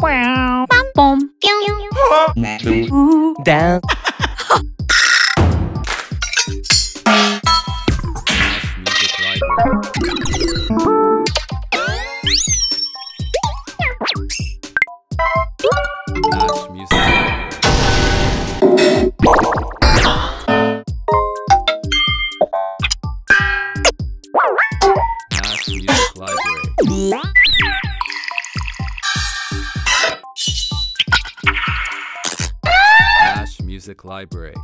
Bam. Bom. Down. Library. Music Library.